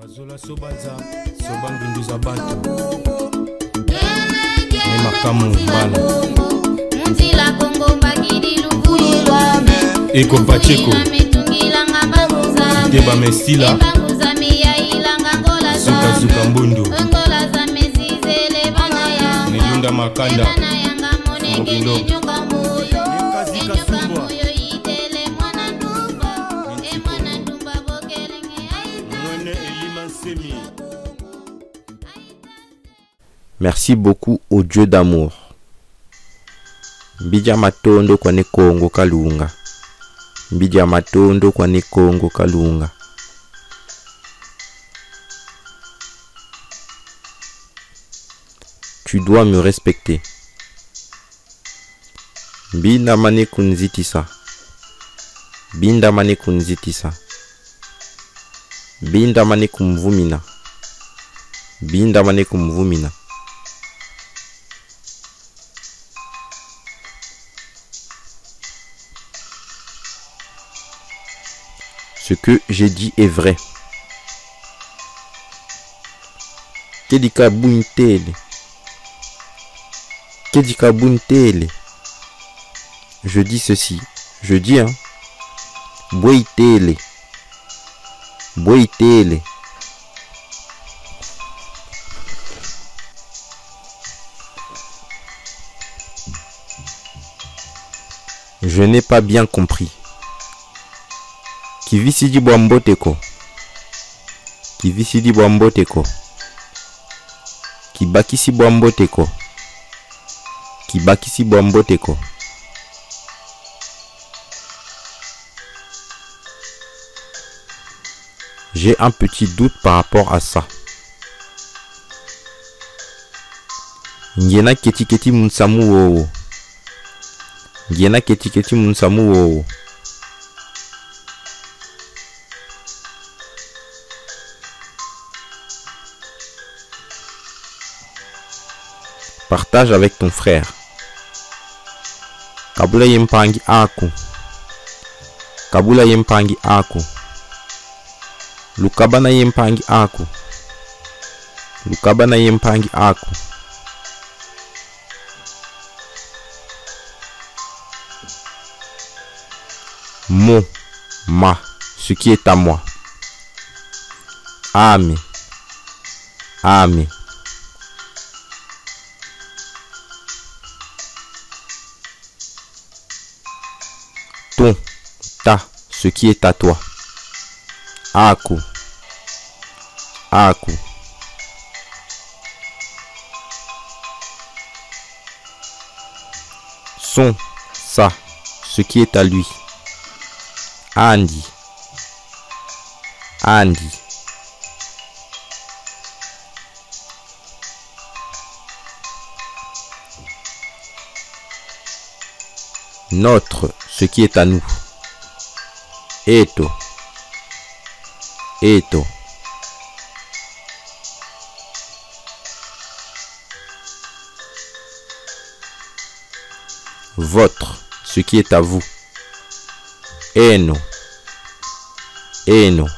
wazola sobanza sobangunduza bato me makamu mbala. Munzila kongo mbakili luvuyilwa me eko paceko te bamesila sukasuka mbundu. Melunda makanda. Mokindo. Merci beaucoup au Dieu d'amour. Mbija matondo kwa ne Kongo kalunga. Mbija matondo kwa ne Kongo kalunga. Tu dois me respecter. Binda mane kunzitisa. Binda kunzitisa. Binda mane kumvumina. Binda mane kumvumina. Ce que j'ai dit est vrai. Kedika buntele. Kedika buntele. Je dis ceci. Je dis hein. Boitele. Boitele. Je n'ai pas bien compris. Kivisidi bwa mboteko kivisidi kibakisi bwa kibakisi bwa j'ai un petit doute par rapport à ça. Ngena ketiketi munsamu wowo ngena ketiketi munsamu wowo Partage avec ton frère. Kabula yempangi aku. Kabula yempangi aku. Lukabana yempangi aku. Lukabana yempangi aku. Mon, ma, ce qui est à moi. Ami. Ami. Ta, ce qui est à toi. Aku. Aku. Son, sa, ce qui est à lui. Andy. Andy. Notre, ce qui est à nous. Eto. Eto. Votre, ce qui est à vous. Eno. Eno.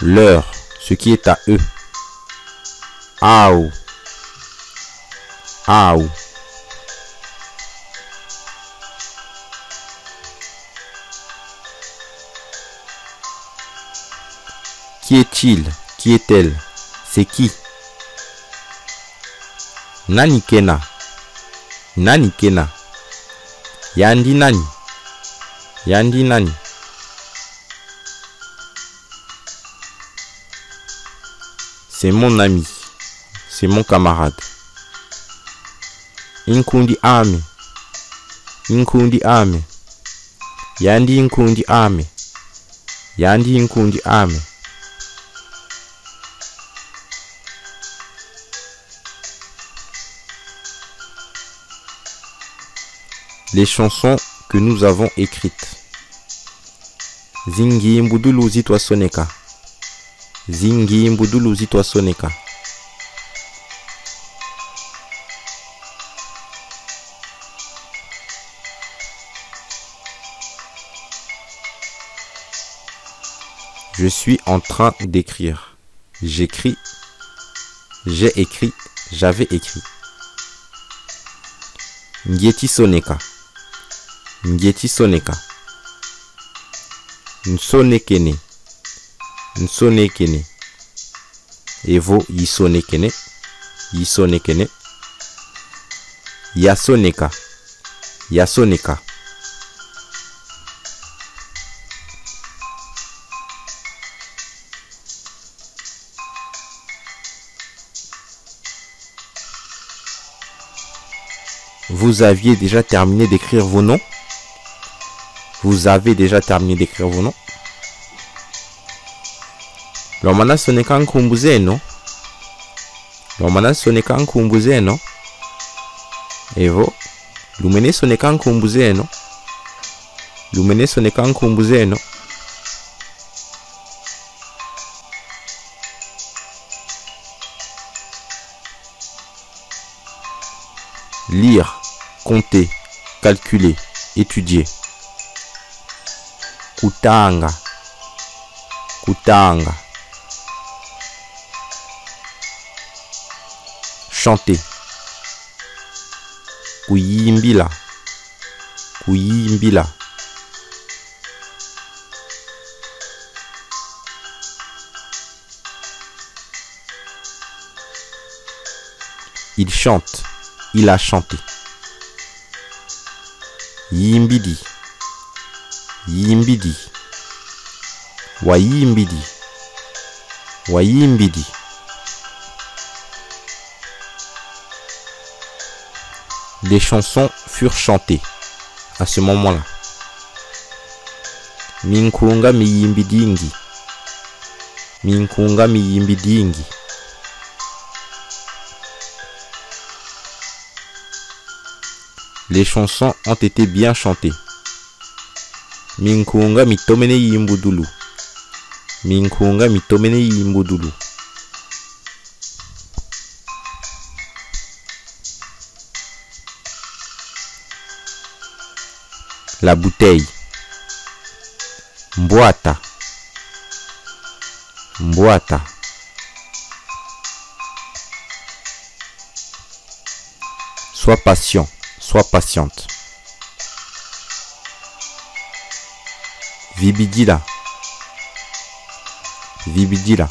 Leur, ce qui est à eux. Aou. Aou. Qui est-il? Qui est-elle? C'est qui? Nani Kena? Nani Kena? Yandi Nani? Yandi Nani? C'est mon ami. C'est mon camarade. Inkundi ame. Inkundi ame. Yandi inkundi ame. Yandi inkundi ame. Les chansons que nous avons écrites. Zingi mbudulu zitwa soneka. Zingi mbudulu zitwa soneka. Je suis en train d'écrire. J'écris. J'ai écrit. J'avais écrit. Ngieti soneka. Ngieti soneka. Nsonekene. Nsonekene. Evo yisonekene. Yisonekene. Yasoneka. Yasoneka. Vous aviez déjà terminé d'écrire vos noms? Vous avez déjà terminé d'écrire vos noms? Lomana soneka nkhumbu zenu lomana soneka nkhumbu zenu evo lumene soneka nkhumbu zenu lumene soneka nkhumbu zenu lire compter calculer étudier. Kutanga. Kutanga. Chanter. Kuyimbila. Kuyimbila. Il chante. Il a chanté yimbidi yimbidi wayimbidi wayimbidi les chansons furent chantées à ce moment-là. Minkunga miyimbidingi. Minkunga miyimbidingi. Les chansons ont été bien chantées. Minkunga mitomene yimbudulu. Minkunga mitomene yimbudulu. la bouteille. Mbwata. Mbwata. Sois patient, sois patiente. Vibidila. Vibidila.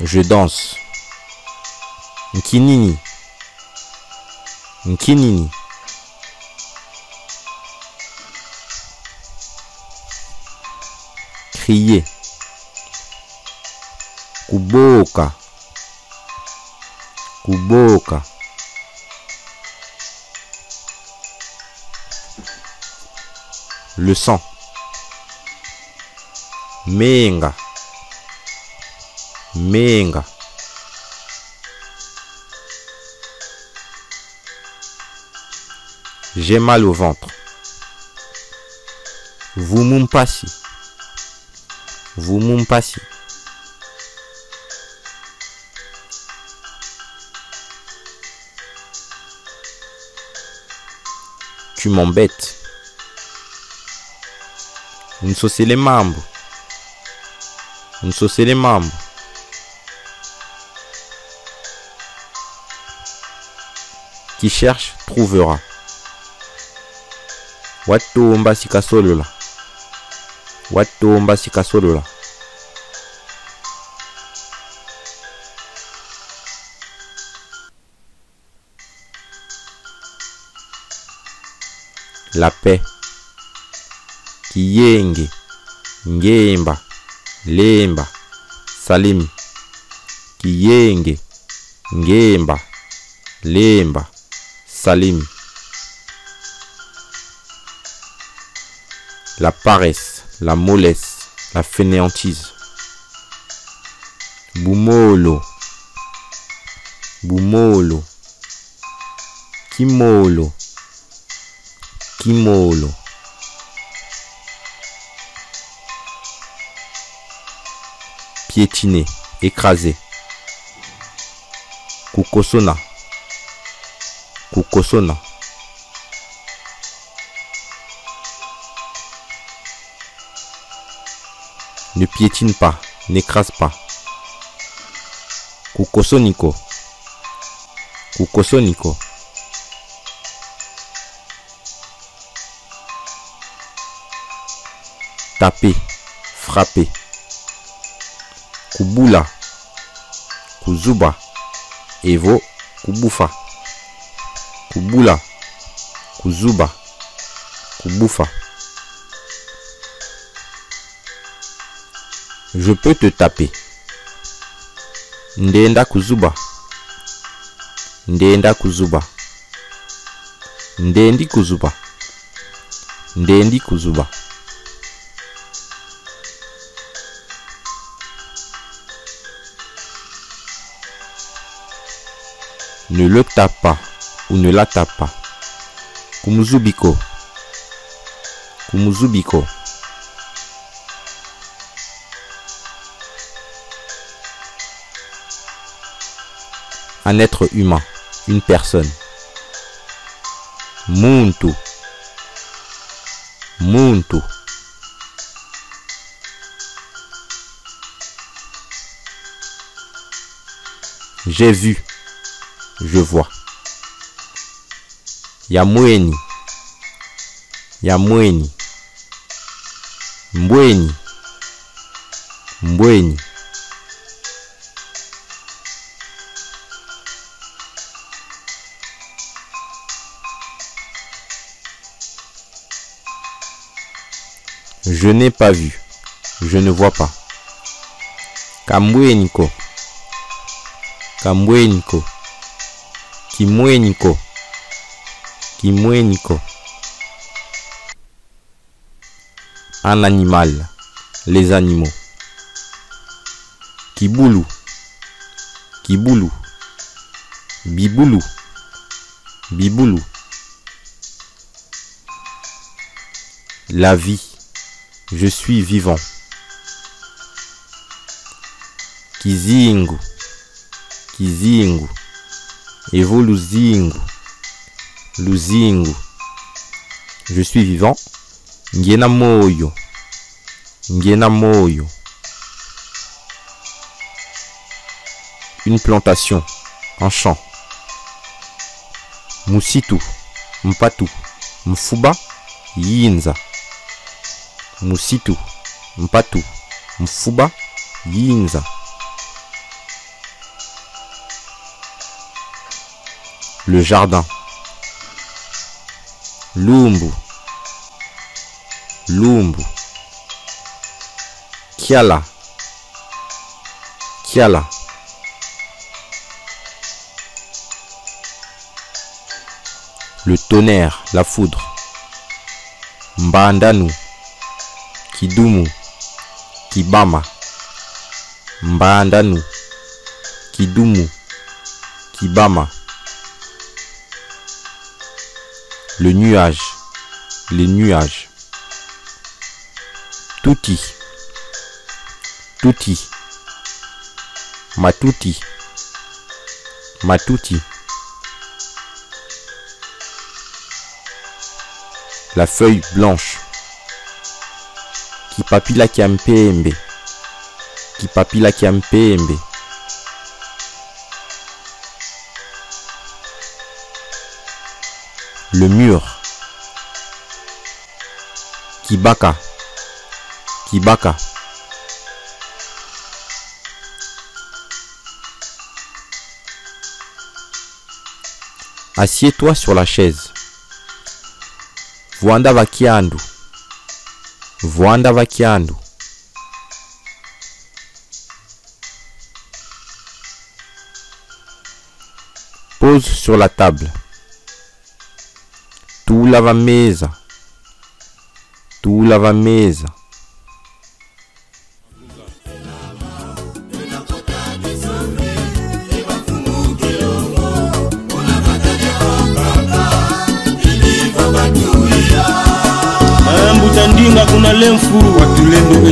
Je danse. Nkinini. Nkinini. Crier. Kuboka. Kuboka. Le sang. Menga. Menga. J'ai mal au ventre. Vous mumpasi. Vous mumpasi. Tu m'embêtes. Unisosele mambo. Unisosele mambo. Qui cherche trouvera. watomba sikasolola watomba sikasolola la paix kiyenge ngemba lemba salimi kiyenge ngemba lemba salimi la paresse, la mollesse, la fainéantise. Boumolo, boumolo, kimolo, kimolo. Piétiner écraser. Kukosona. Kukosona. Ne piétine pas n'écrase pas. Kukosoniko. Kukosoniko. Taper, frapper. Kubula. Kuzuba. Evo, kubufa. Kubula. Kuzuba. Kubufa. Je peux te taper. Ndenda kuzuba. Ndenda kuzuba. Ndendi kuzuba. Ndendi kuzuba. Ne le tape pas ou ne la tape pas. Kumuzubiko. Kumuzubiko. Un être humain, une personne. Muntu. Muntu. J'ai vu. Je vois. Yamweni. Yamweni. Mbweni. Mbweni. Je n'ai pas vu. Je ne vois pas. Kambweniko. Kambweniko. Kimweniko. Kimweniko. Un animal. Les animaux. Kibulu. Kibulu. Bibulu. Bibulu. La vie. Je suis vivant. Kizingu. Kizingu. Evo luzingu. Luzingu. Je suis vivant. Ngena moyo. Moyo. Une plantation. Un champ. Musitu. Mpatu. Mfuba. Yinza. Musitu. Mpatu. Mfuba. Yinza. Le jardin. Lumbu. Lumbu. Kiala. Kiala. Le tonnerre, la foudre. Mbandanu. Kidumu. Kibama. Mbandanu. Kidumu. Kibama. Le nuage. Les nuages. Touti. Touti. Matuti. Matuti. La feuille blanche. Kipapila kiampembe. Kipapila kiampembe. Le mur. Kibaka. Kibaka. Assieds-toi sur la chaise. Vuanda vakiandu. Vuanda vakiandu. Pose sur la table. Tu lava mesa. Tu lava mesa. Un Boutandinga kuna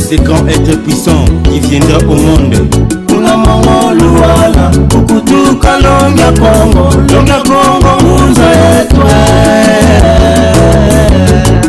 ses grands êtres puissants qui viendra au monde kuna mongo luwala ukutuka longya kongo longya kongo ngunza yetwe